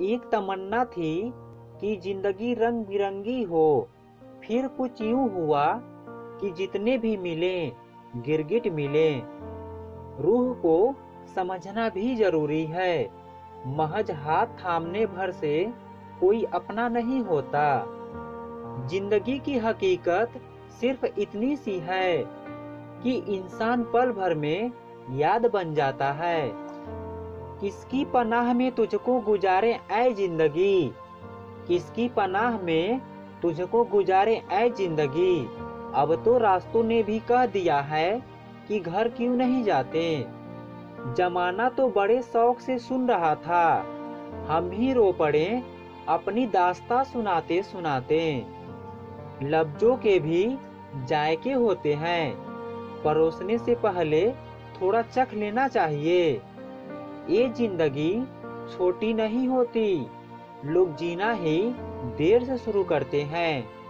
एक तमन्ना थी कि ज़िंदगी रंग बिरंगी हो। फिर कुछ यूँ हुआ कि जितने भी मिले, गिरगिट मिले। रूह को समझना भी ज़रूरी है। महज हाथ थामने भर से कोई अपना नहीं होता। ज़िंदगी की हकीकत सिर्फ़ इतनी सी है कि इंसान पल भर में याद बन जाता है। किसकी पनाह में तुझको गुजारे ऐ ज़िंदगी? किसकी पनाह में तुझको गुजारे ऐ ज़िंदगी? अब तो रास्तों ने भी कह दिया है कि घर क्यों नहीं जाते? जमाना तो बड़े शौक से सुन रहा था। हम ही रो पड़े, अपनी दास्ता सुनाते सुनाते। लफ्जों के भी जायके होते हैं। परोसने से पहले थोड़ा चख लेना चाहिए। ये ज़िंदगी छोटी नहीं होती। लोग जीना ही देर से शुरू करते हैं।